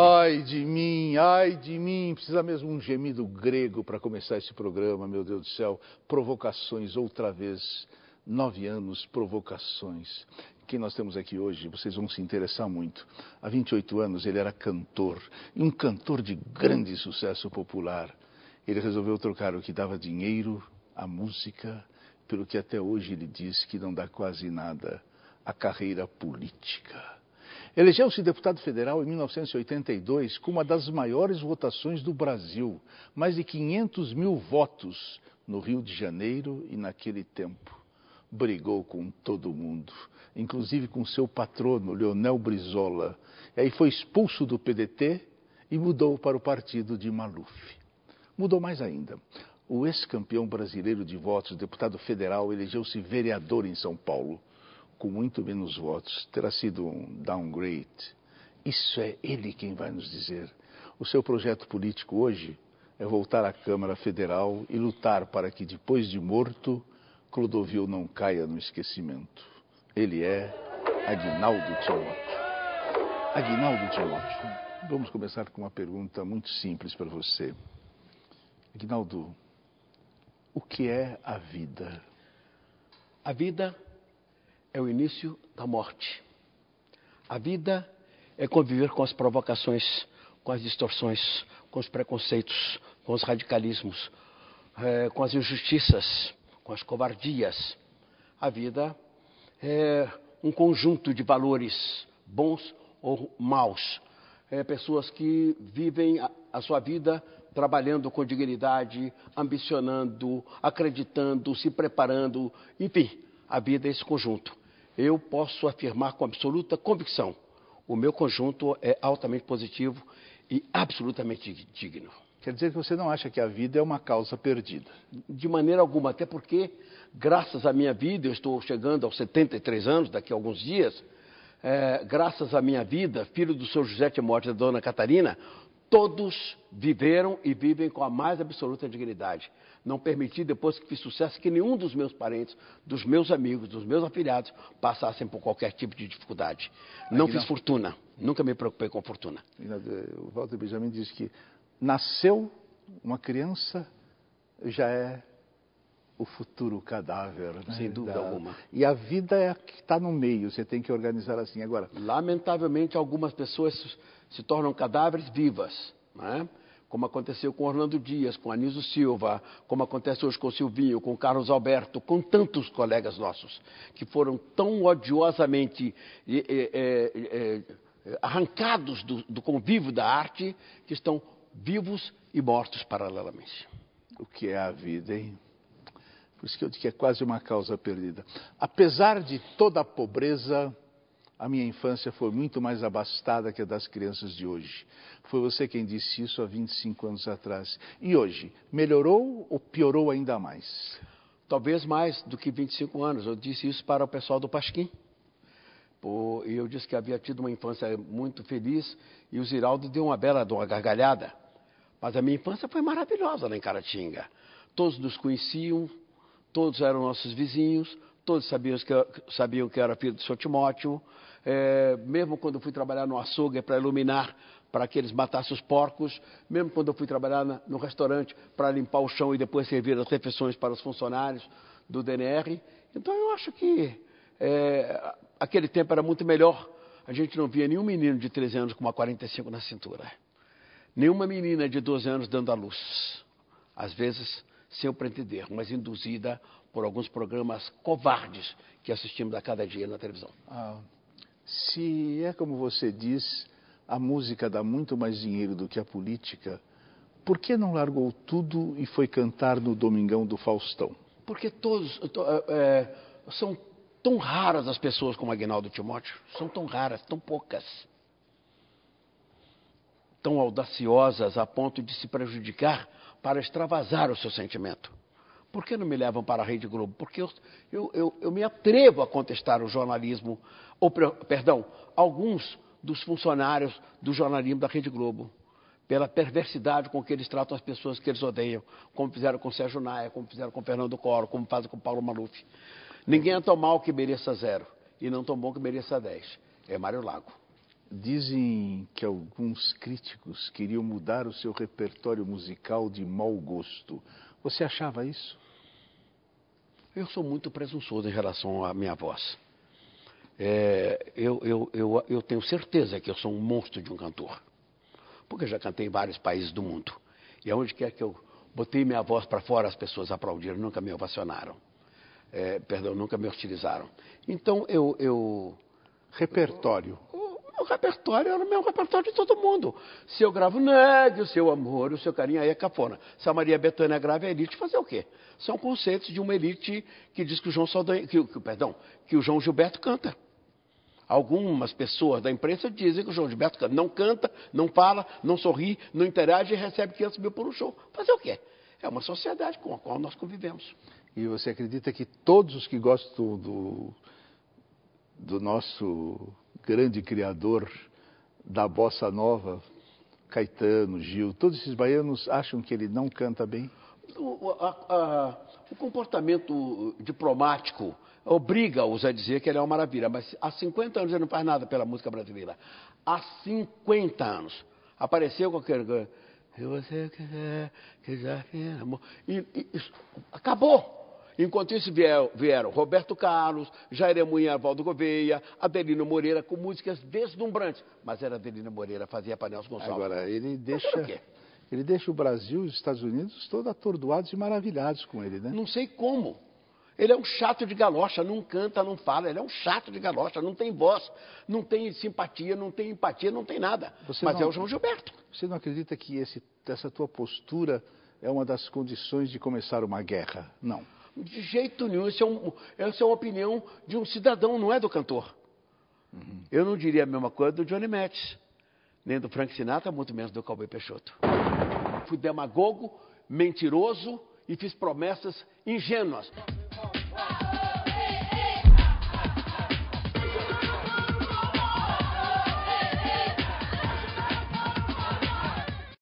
Ai de mim, ai de mim, precisa mesmo um gemido grego para começar esse programa, meu Deus do céu. Provocações outra vez. Nove anos, provocações. Quem nós temos aqui hoje, vocês vão se interessar muito. Há 28 anos ele era cantor, e um cantor de grande sucesso popular. Ele resolveu trocar o que dava dinheiro, a música, pelo que até hoje ele diz que não dá quase nada, a carreira política. Elegeu-se deputado federal em 1982 com uma das maiores votações do Brasil, mais de 500 mil votos no Rio de Janeiro e naquele tempo. Brigou com todo mundo, inclusive com seu patrono, Leonel Brizola. E aí foi expulso do PDT e mudou para o partido de Maluf. Mudou mais ainda. O ex-campeão brasileiro de votos, deputado federal, elegeu-se vereador em São Paulo com muito menos votos, terá sido um downgrade. Isso é ele quem vai nos dizer. O seu projeto político hoje é voltar à Câmara Federal e lutar para que, depois de morto, Clodovil não caia no esquecimento. Ele é Aguinaldo Timóteo. Aguinaldo Timóteo, vamos começar com uma pergunta muito simples para você. Aguinaldo, o que é a vida? A vida é o início da morte. A vida é conviver com as provocações, com as distorções, com os preconceitos, com os radicalismos, é, com as injustiças, com as covardias. A vida é um conjunto de valores bons ou maus. É, pessoas que vivem a, a sua vida trabalhando com dignidade, ambicionando, acreditando, se preparando, enfim, a vida é esse conjunto. Eu posso afirmar com absoluta convicção: o meu conjunto é altamente positivo e absolutamente digno. Quer dizer que você não acha que a vida é uma causa perdida? De maneira alguma, até porque, graças à minha vida, eu estou chegando aos 73 anos, daqui a alguns dias, é, graças à minha vida, filho do seu José Timóteo e da dona Catarina, todos viveram e vivem com a mais absoluta dignidade. Não permiti, depois que fiz sucesso, que nenhum dos meus parentes, dos meus amigos, dos meus afilhados passassem por qualquer tipo de dificuldade. Não Aqui fiz não. fortuna, nunca me preocupei com fortuna. O Walter Benjamin diz que nasceu uma criança, já é o futuro cadáver. Né? Sem dúvida da... alguma. E a vida é a que está no meio, você tem que organizar assim. Agora, lamentavelmente, algumas pessoas se tornam cadáveres vivas, né? como aconteceu com Orlando Dias, com Anísio Silva, como acontece hoje com o Silvinho, com Carlos Alberto, com tantos colegas nossos, que foram tão odiosamente é, é, é, arrancados do, do convívio da arte, que estão vivos e mortos paralelamente. O que é a vida, hein? Por isso que eu digo que é quase uma causa perdida. Apesar de toda a pobreza, a minha infância foi muito mais abastada que a das crianças de hoje. Foi você quem disse isso há 25 anos atrás. E hoje, melhorou ou piorou ainda mais? Talvez mais do que 25 anos. Eu disse isso para o pessoal do Pasquim. E eu disse que havia tido uma infância muito feliz e o Ziraldo deu uma bela uma gargalhada. Mas a minha infância foi maravilhosa lá em Caratinga. Todos nos conheciam, todos eram nossos vizinhos, todos sabiam que, eu, sabiam que eu era filho do Sr. Timóteo. É, mesmo quando eu fui trabalhar no açougue para iluminar, para que eles matassem os porcos, mesmo quando eu fui trabalhar na, no restaurante para limpar o chão e depois servir as refeições para os funcionários do DNR. Então eu acho que é, aquele tempo era muito melhor. A gente não via nenhum menino de 13 anos com uma 45 na cintura. Nenhuma menina de 12 anos dando à luz. Às vezes sem o pretender, mas induzida por alguns programas covardes que assistimos a cada dia na televisão. Ah, se é como você diz, a música dá muito mais dinheiro do que a política, por que não largou tudo e foi cantar no Domingão do Faustão? Porque todos é, são tão raras as pessoas como Aguinaldo Timóteo, são tão raras, tão poucas, tão audaciosas a ponto de se prejudicar para extravasar o seu sentimento. Por que não me levam para a Rede Globo? Porque eu, eu, eu, eu me atrevo a contestar o jornalismo, ou, perdão, alguns dos funcionários do jornalismo da Rede Globo, pela perversidade com que eles tratam as pessoas que eles odeiam, como fizeram com Sérgio Naia, como fizeram com Fernando Coro, como fazem com Paulo Maluf. Ninguém é tão mal que mereça zero, e não tão bom que mereça dez. É Mário Lago. Dizem que alguns críticos queriam mudar o seu repertório musical de mau gosto. Você achava isso? Eu sou muito presunçoso em relação à minha voz. É, eu, eu, eu, eu, tenho certeza que eu sou um monstro de um cantor. Porque eu já cantei em vários países do mundo. E aonde quer que eu botei minha voz para fora, as pessoas aplaudiram, nunca me ovacionaram. É, perdão, nunca me hostilizaram. Então eu. eu Repertório repertório era o mesmo repertório de todo mundo. Se eu gravo Negue, o seu amor, o seu carinho, aí é cafona. Se a Maria Bethânia grava a elite, fazer o quê? São conceitos de uma elite que diz que o João Saldanha, que, que, perdão, que o João Gilberto canta. Algumas pessoas da imprensa dizem que o João Gilberto canta. não canta, não fala, não sorri, não interage e recebe 500 mil por um show. Fazer o quê? É uma sociedade com a qual nós convivemos. E você acredita que todos os que gostam do, do nosso grande criador da bossa nova, Caetano, Gil, todos esses baianos acham que ele não canta bem? O, a, a, o comportamento diplomático obriga-os a dizer que ele é uma maravilha, mas há 50 anos ele não faz nada pela música brasileira. Há 50 anos. Apareceu qualquer coisa. Se você quiser, quiser, amor. E, e, acabou. Enquanto isso vieram, vieram Roberto Carlos, Jairemunha Valdo Gouveia, Adelino Moreira, com músicas deslumbrantes. Mas era Adelino Moreira, fazia Panel Gonçalves. Agora, ele deixa, ele deixa o Brasil e os Estados Unidos todos atordoados e maravilhados com ele, né? Não sei como. Ele é um chato de galocha, não canta, não fala. Ele é um chato de galocha, não tem voz, não tem simpatia, não tem empatia, não tem nada. Você Mas não, é o João Gilberto. Você não acredita que esse, essa tua postura é uma das condições de começar uma guerra? Não. De jeito nenhum. É, um, essa é uma opinião de um cidadão, não é do cantor. Uhum. Eu não diria a mesma coisa do Johnny Metz, nem do Frank Sinatra, muito menos do Cowboy Peixoto. Fui demagogo, mentiroso e fiz promessas ingênuas.